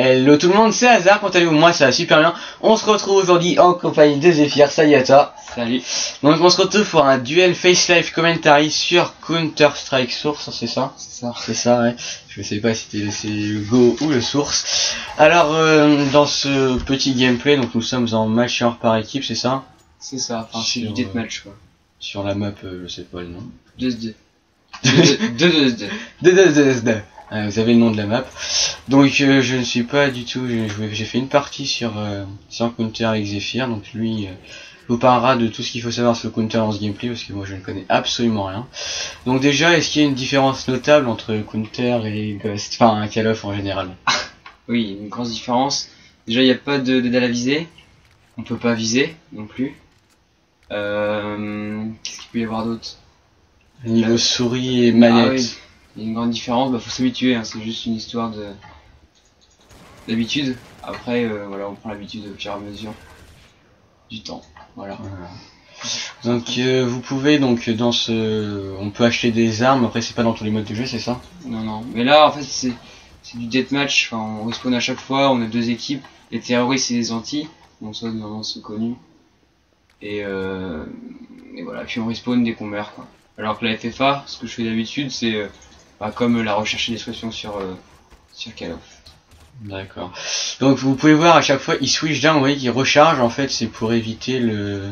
Hello tout le monde, c'est Hazard, comment allez-vous Moi ça va super bien. On se retrouve aujourd'hui en compagnie de Zephyr, salut à toi. Salut. Donc on se retrouve pour un duel Face Life Commentary sur Counter Strike Source, c'est ça C'est ça. C'est ça, ouais. Je sais pas si c'était c'est le Go ou le Source. Alors euh, dans ce petit gameplay, donc nous sommes en match par équipe, c'est ça C'est ça. Enfin, c'est du euh, deathmatch quoi. Sur la map, euh, je sais pas le nom. 2-2. 2-2. 2-2-2-2. Ah, vous avez le nom de la map. Donc euh, je ne suis pas du tout. J'ai fait une partie sur euh, sur Counter avec Zephyr. Donc lui euh, vous parlera de tout ce qu'il faut savoir sur le Counter dans ce gameplay parce que moi je ne connais absolument rien. Donc déjà, est-ce qu'il y a une différence notable entre Counter et Ghost, enfin Call of en général? Oui, une grosse différence. Déjà, il n'y a pas de d'aide à la visée. On peut pas viser non plus. Euh, Qu'est-ce qu'il peut y avoir d'autre? Niveau Euh, souris et manette. Ah oui. Il y a une grande différence. Bah, faut s'habituer. Hein. C'est juste une histoire de d'habitude. Après, euh, voilà, on prend l'habitude au fur et à mesure du temps. Voilà. Voilà. Donc euh, vous pouvez donc dans ce, on peut acheter des armes. Après c'est pas dans tous les modes de jeu, c'est ça? Non, non. Mais là, en fait, c'est c'est du deathmatch. Enfin, on respawn à chaque fois. On a deux équipes. Les terroristes et les anti. Donc ça, normalement, c'est connu. Et, euh, et voilà. Puis on respawn dès qu'on meurt, quoi. Alors que la FFA, ce que je fais d'habitude, c'est euh, bah, comme la recherche et destruction sur euh, sur Call of. D'accord. Donc vous pouvez voir à chaque fois il switch down, vous voyez qu'il recharge en fait c'est pour éviter le.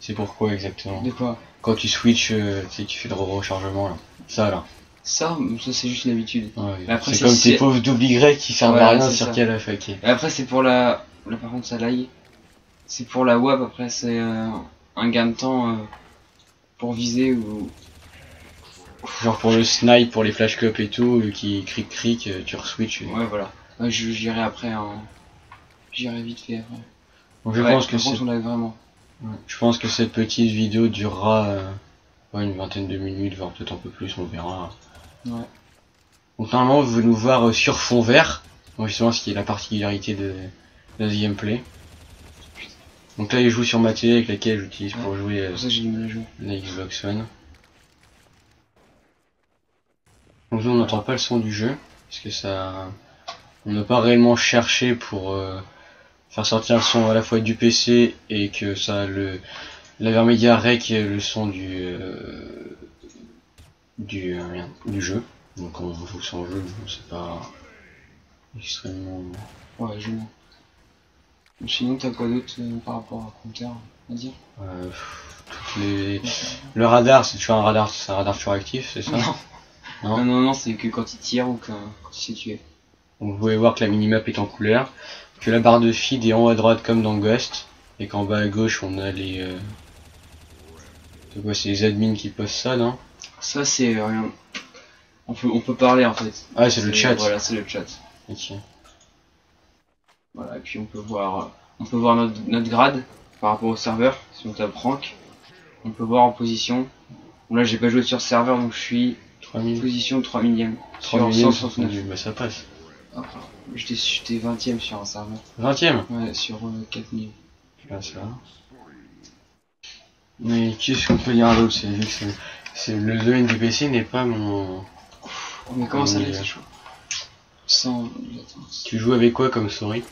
C'est pourquoi exactement De quoi? Quand tu switch, euh, tu sais tu fais le rechargement là. Ça là. Ça, ça c'est juste une habitude. C'est comme tes pauvres double Y qui servent à rien sur. Call of, ok. Et après, c'est pour la. Là, par contre, ça lag. C'est pour la WAP. Après, c'est euh, un gain de temps euh, pour viser ou. Genre pour le snipe, pour les flash cup et tout, euh, qui cric cric, euh, tu reswitch. Ouais, voilà. Ouais, je j'irai après. Hein. J'irai vite fait après. Donc je Ouais, pense que c'est. Je pense que cette petite vidéo durera euh, une vingtaine de minutes, voire peut-être un peu plus, on verra. Ouais. Donc normalement vous nous voir euh, sur fond vert, donc justement ce qui est la particularité de, de ce gameplay. Donc là il joue sur ma télé avec laquelle j'utilise pour jouer euh, ça la Xbox One. Donc nous on n'entend pas le son du jeu, parce que ça... On n'a pas réellement cherché pour euh, faire sortir le son à la fois du PC et que ça le... L'Avermedia rec le son du... euh, du, euh, merde, du jeu. Donc on joue sans jeu, bon, c'est pas extrêmement... Ouais, je. Sinon, t'as quoi d'autre euh, par rapport à Counter à dire? Euh, toutes les... Le radar, c'est toujours un radar, c'est un radar toujours actif, c'est ça? Non. Non. Non, c'est que quand il tire ou quand, quand il s'est tué. Donc vous pouvez voir que la minimap est en couleur, que la barre de feed est en haut à droite comme dans Ghost, et qu'en bas à gauche on a les... Euh... C'est quoi, c'est les admins qui postent ça, non? Ça, c'est euh, rien. On peut, on peut parler en fait. Ah, c'est le chat. Voilà, c'est le chat. Ok. Voilà, et puis on peut voir, on peut voir notre, notre grade par rapport au serveur, si on tape rank. On peut voir en position. Bon, là, j'ai pas joué sur serveur, donc je suis 3000 position 3 millième. 3 Sur millions, 169. bah ça passe. Ah, J'étais j'étais 20ème sur un serveur. 20ème Ouais, sur euh, 4000. Là, ça. Mais qu'est-ce qu'on peut dire d'autre C'est le domaine du PC n'est pas mon... Oh, mais comment ça l'est, chaud. Sans latence. Tu joues avec quoi comme souris?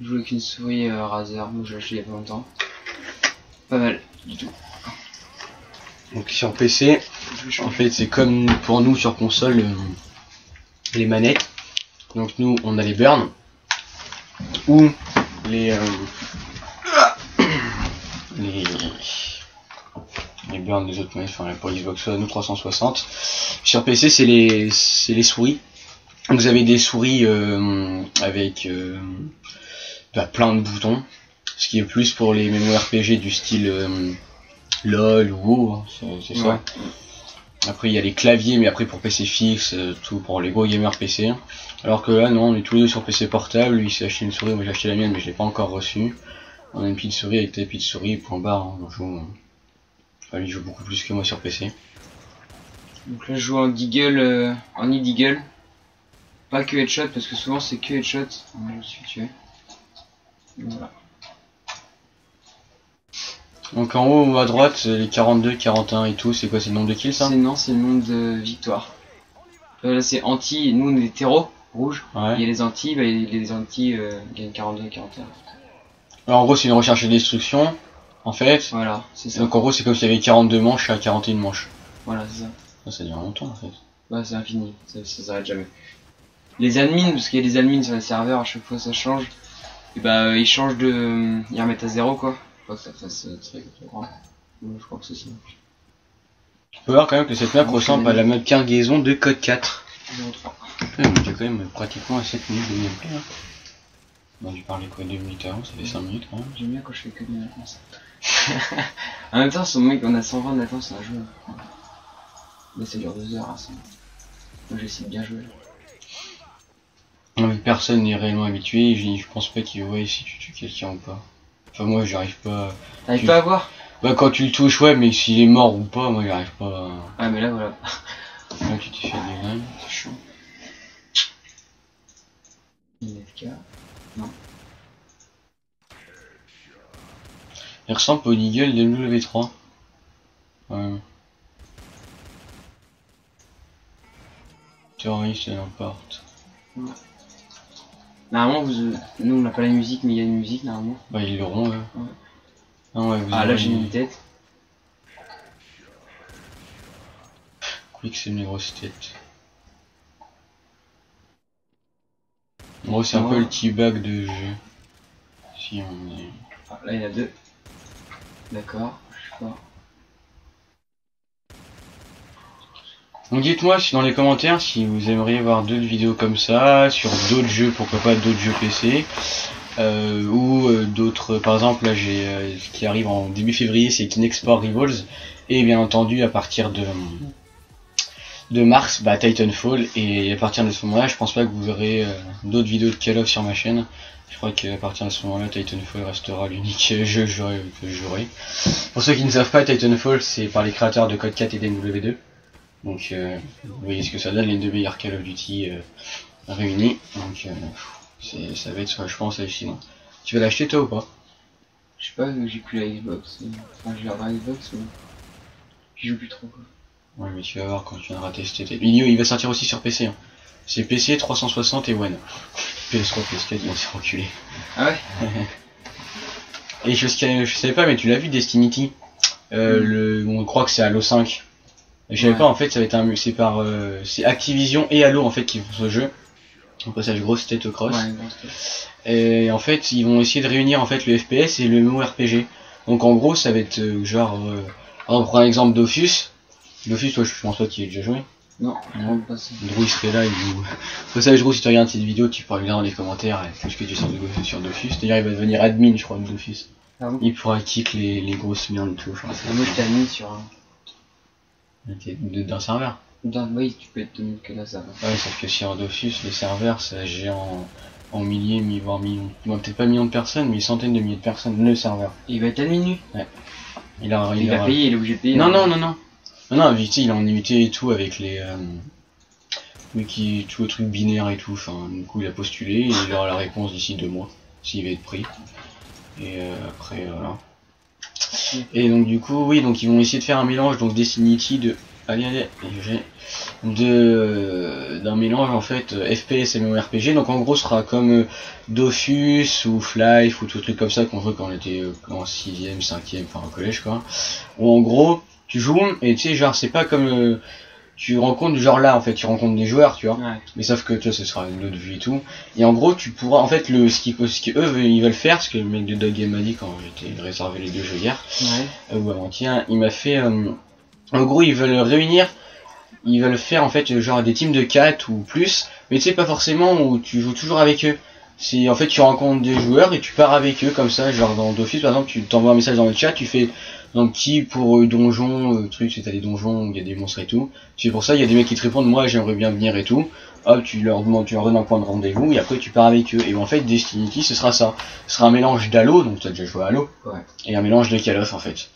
Je joue avec une souris euh, Razer, moi j'ai acheté il y a pas longtemps. Pas mal, du tout. Donc sur PC, Je En fait, c'est comme pour nous sur console, euh, les manettes. Donc nous, on a les burns ou les euh, les les burns des autres manettes, enfin pour Xbox One ou 360. Sur PC, c'est les c'est les souris. Vous avez des souris euh, avec bah, plein de boutons, ce qui est plus pour les MMORPG du style LOL ou WoW, hein, c'est c'est ça. Ouais. Après, il y a les claviers, mais après pour PC fixe, euh, tout pour les gros gamers PC. Alors que là, non, on est tous les deux sur PC portable. Lui, s'est acheté une souris, moi j'ai acheté la mienne, mais je l'ai pas encore reçue. On a une petite souris avec tapis de souris, point barre. Hein, on joue, euh, enfin, lui, joue beaucoup plus que moi sur PC. Donc là je joue en Deagle, euh, en e-Deagle. Pas que headshot, parce que souvent c'est que headshot. Je me suis tué. Voilà. Donc en haut à droite, euh, les 42, 41 et tout, c'est quoi C'est le nombre de kills ça? C'est non, c'est le nombre de victoires. Euh, là c'est anti, nous on est terreau, rouge. Il y a Ouais. les anti, bah, les, les anti euh, gagnent 42 et 41. Alors, en gros, c'est une recherche et destruction, en fait. Voilà, c'est ça. Donc, en gros, c'est comme s'il y avait 42 manches à 41 manches. Voilà, c'est ça. Ça, ça dure longtemps, en fait. Bah, c'est infini, ça, ça s'arrête jamais. Les admins, parce qu'il y a des admins sur les serveurs, à chaque fois ça change. Et bah, euh, ils changent de. Ils remettent à zéro quoi. Je crois que ça fasse euh, très, grand. Ouais, Je crois que c'est ça. Tu peux voir quand même que cette map ressemble à la map cargaison de Code 4. 0,3. Ouais, mais t'es quand même pratiquement à 7 minutes de gameplay. Hein. On a dû parler quoi 2 minutes avant, ça fait 5 minutes quand même. J'aime bien quand je fais que des réponses. en même temps, son mec, on a 120 de latence, c'est un jeu. Mais ça dure 2 heures, hein, ça. Moi j'essaie de bien jouer. Non, mais personne n'est réellement habitué, je, je pense pas qu'il voit si tu tues quelqu'un ou pas. Enfin, moi j'arrive pas. T'arrives Tu- pas à voir Bah, quand tu le touches, ouais, mais s'il est mort ou pas, moi j'arrive pas. à- Ah, mais là voilà. Là, tu t'es fait des graines. C'est chaud. IFK. Il ressemble au Deagle de W3. Ouais. Terroriste n'importe. Normalement, vous, nous on n'a pas la musique, mais il y a une musique normalement. Bah, ils l'auront, ouais. Ouais. Non, ouais, vous Ah, là j'ai mis une tête. Quick, c'est mes grosses têtes. En gros, c'est un Ouais. peu le T-bag de jeu. Si on est. Ah, là il y en a deux. D'accord, je sais pas. Donc dites-moi dans les commentaires si vous aimeriez voir d'autres vidéos comme ça, sur d'autres jeux, pourquoi pas d'autres jeux PC, euh, ou euh, d'autres, par exemple là j'ai euh, ce qui arrive en début février c'est Kinexport Rivals, et bien entendu à partir de de mars, bah Titanfall, et à partir de ce moment-là je pense pas que vous verrez euh, d'autres vidéos de Call of sur ma chaîne, je crois qu'à partir de ce moment-là Titanfall restera l'unique jeu que j'aurai-. Pour ceux qui ne savent pas, Titanfall c'est par les créateurs de Code 4 et d'NW2. Donc euh, vous voyez ce que ça donne, les deux meilleurs Call of Duty euh, réunis. Donc euh, ça va être, je pense, hallucinant. Tu vas l'acheter toi ou pas? Je sais pas, j'ai plus la Xbox. Enfin, j'ai la Xbox, mais. J'y joue plus trop quoi. Ouais mais tu vas voir quand tu viendras tester. tes- Il, il va sortir aussi sur PC. Hein. C'est PC 360 et One. PS3, PS4, ils vont se faire enculer. Ah ouais? Et je, je, je savais pas, mais tu l'as vu Destiny euh, Mm. le, On croit que c'est Halo 5. Je savais Ouais. pas, en fait, ça va être un. C'est par. euh, c'est Activision et Halo en fait qui font ce jeu. Au passage, grosse tête au cross. Ouais, Et en fait, ils vont essayer de réunir en fait le FPS et le MMORPG. Donc en gros, ça va être euh, genre, euh, on prend un exemple Dofus. Dofus, toi, je pense pas qu'il ait déjà joué. Non, Non. pas ça. Drew il serait là, il vous... Pour ça, Drew, si tu regardes cette vidéo, tu pourras lui dire dans les commentaires tout ce que tu sais de- sur Dofus. D'ailleurs, il va devenir admin, je crois, de Dofus. Ah bon? Il pourra kick les, les grosses merdes et tout. Enfin, C'est un mot sur d'un serveur. Dans, oui, tu peux être tenu que là ça va. Ouais, sauf que sur Dofus, les serveurs, ça gère en, en milliers, mi- voire millions. Bon, peut-être pas millions de personnes, mais centaines de milliers de personnes, le serveur. Il va être admin nu. Il a, Il, aura- payer, il est obligé de payer. Non, hein. non, non, non. Non, non, tu sais, il est en unité et tout avec les. Euh, mais qui, tout le truc binaire et tout. Enfin, du coup, il a postulé et il aura la réponse d'ici deux mois, s'il va être pris. Et euh, après, euh, voilà. Et donc, du coup, oui, donc ils vont essayer de faire un mélange, donc Destiny de. Allez, allez. De. D'un mélange en fait FPS et MMORPG. Donc, en gros, ce sera comme euh, Dofus ou Flife ou tout truc comme ça qu'on jouait quand on était euh, en 6ème, 5ème, enfin au collège quoi. Où en gros, tu joues et tu sais genre c'est pas comme euh, tu rencontres genre là en fait tu rencontres des joueurs tu vois Ouais. mais sauf que tu vois ce sera une autre vue et tout et en gros tu pourras en fait le ce qui ce qui eux veulent- ils veulent faire ce que le mec de Dog Game m'a dit quand j'étais réservé les deux jeux hier Ouais. euh, ou avant-hier il m'a fait euh, en gros ils veulent réunir ils veulent faire en fait genre des teams de 4 ou plus mais tu sais pas forcément où tu joues toujours avec eux c'est en fait tu rencontres des joueurs et tu pars avec eux comme ça genre dans Dofus par exemple tu t'envoies un message dans le chat tu fais donc qui pour euh, donjon euh, truc c'est t'as des donjons où il y a des monstres et tout. C'est pour ça il y a des mecs qui te répondent moi j'aimerais bien venir et tout. Hop tu leur demandes tu leur donnes un point de rendez-vous et après tu pars avec eux. Et en fait Destiny ce sera ça. Ce sera un mélange d'Halo donc t'as déjà joué à Halo Ouais. et un mélange de Call of en fait.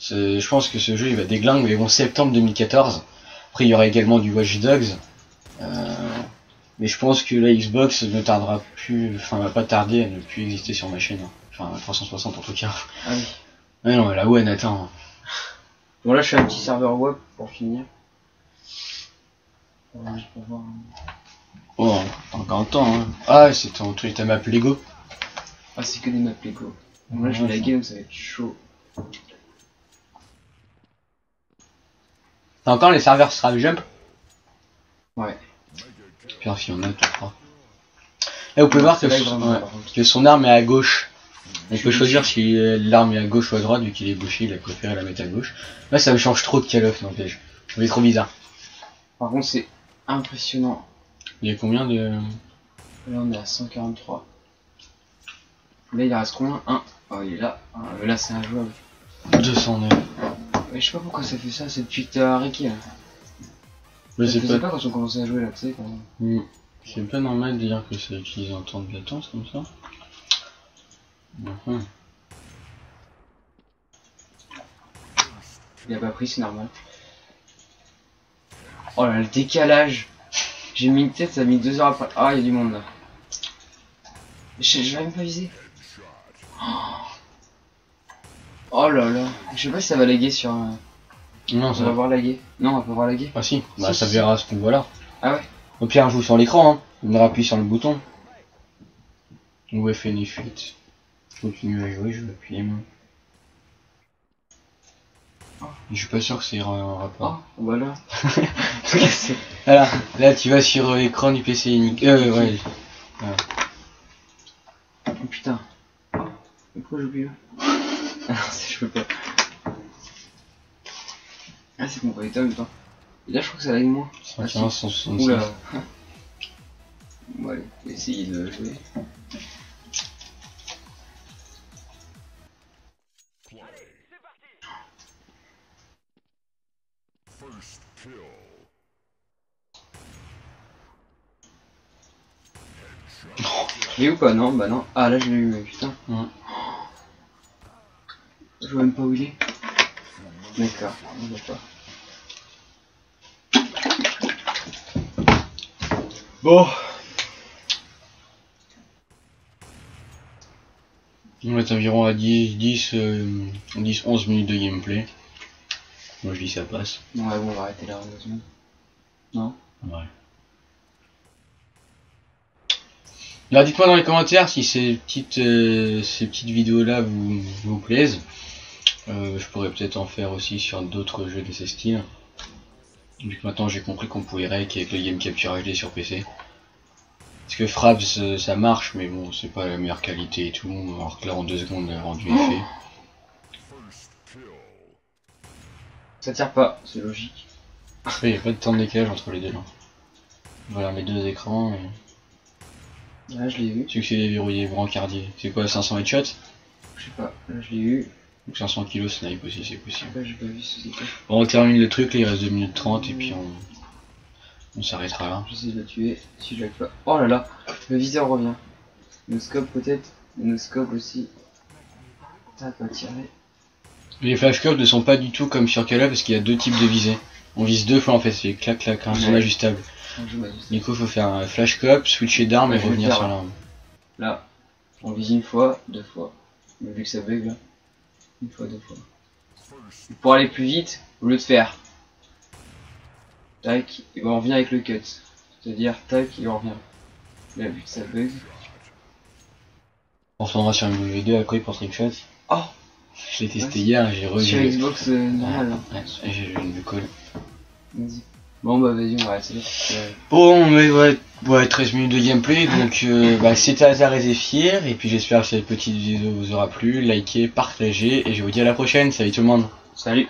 Je pense que ce jeu il va déglingue mais bon septembre 2014 après il y aura également du Watch Dogs. Euh, mais je pense que la Xbox ne tardera plus enfin va pas tarder à ne plus exister sur ma chaîne hein. enfin 360 en tout cas Ah oui. Ouais, non, la One, attends. Bon, là, je fais un petit serveur web pour finir. Voilà, voir. Oh, encore un temps, hein. Ah, c'est ton truc, ta map Lego. Ah, c'est que des maps Lego. Moi, je vais la game, ça va être chaud. T'as encore les serveurs Strive Jump Ouais. Putain, si on a, tu crois. Et vous pouvez voir que, là, son- ouais, que son arme est à gauche. On Je peut choisir si euh, l'arme est à gauche ou à droite, vu qu'il est gaucher, il a préféré la mettre à gauche. Là, ça me change trop de Call of, n'empêche. C'est trop bizarre. Par contre, c'est impressionnant. Il y a combien de... Là, on est à 143. Là, il en reste combien? 1. Oh, il est là. Ah, là, c'est injouable. 209. Mais je sais pas pourquoi ça fait ça, c'est depuis que arrêté. Mais c'est pas... pas quand on commençait à jouer là, tu sais. Quand... Hmm. C'est pas normal de dire que ça utilise un temps de latence comme ça. Il a pas pris, c'est normal. Oh là, le décalage. J'ai mis une tête, ça a mis deux heures après. Ah, il y a du monde là. Je, je vais même pas viser. Oh là là. Je sais pas si ça va laguer sur. euh, Non, Ça va voir laguer. Non, on va pas voir laguer. Ah si, bah Si, ça si. verra ce qu'on voit là. Ah ouais Au pire, on joue sur l'écran, hein. On appuie sur le bouton. Ou FNF fuite. Je continue à jouer, je vais appuyer moi. Je suis pas sûr que c'est un rapport. Oh, voilà. Voilà, là tu vas sur euh, l'écran du PC unique. Euh, ouais. Oh putain. Mais Pourquoi j'oublie là Ah non, c'est- je peux pas. Ah, c'est pas en même temps. Et là, je crois que ça lag moins. 115, 166. Oula. Bon, allez, on va essayer de jouer. Ou pas Non, bah non. Ah là je l'ai eu, mais putain. Je vois même pas où il est. D'accord, on voit pas. Bon. On être environ à 10, 10, euh, 10, 11 minutes de gameplay. Moi je dis ça passe. Ouais, bon, on va arrêter là, heureusement. Non? Ouais. Alors dites-moi dans les commentaires si ces petites, euh, ces petites vidéos là vous, vous plaisent. Euh, je pourrais peut-être en faire aussi sur d'autres jeux de ce style. Vu que maintenant j'ai compris qu'on pouvait rec avec le Game Capture HD sur PC. Parce que Fraps euh, ça marche mais bon c'est pas la meilleure qualité et tout. Alors que là en deux secondes le rendu est fait. Ça tire pas, c'est logique. Il n'y a pas de temps de décalage entre les deux là. Voilà mes deux écrans. Et... Là je l'ai eu. Succès déverrouillé, brancardier. C'est quoi 500 headshots? Je sais pas, là je l'ai eu. Donc 500 kg snipe aussi c'est possible. Pas vu ce. Bon, on termine le truc, là il reste 2 minutes 30 et puis on, on s'arrêtera là. J'essaie de le tuer si je pas. Oh là là, le viseur revient. Le scope peut-être. Le scope aussi. T'as pas tiré. Les flashcopes ne sont pas du tout comme sur Call parce qu'il y a deux types de visées. On vise deux fois en fait, c'est clac clac, hein. On joue juste. Du coup faut faire un flashcop, switcher d'arme Ouais, et revenir sur l'arme. Là, on vise une fois, deux fois. Mais vu que ça bug là, une fois, deux fois. Pour aller plus vite, au lieu de faire tac, et ben on revient avec le cut. C'est-à-dire tac, et on revient. Là, vu que ça bug. On retournera sur une W2 après pour trickshot. Oh Je l'ai testé Ouais. hier, j'ai Sur revu. Xbox euh, normal. hein. Ouais, j'ai eu une vue colle. Vas-y. Bon bah vas-y, on va. Euh, Bon, mais ouais, ouais, 13 minutes de gameplay, donc euh, bah, c'était Hazard et Zephyr, et puis j'espère que cette petite vidéo vous aura plu, likez, partagez, et je vous dis à la prochaine, salut tout le monde. Salut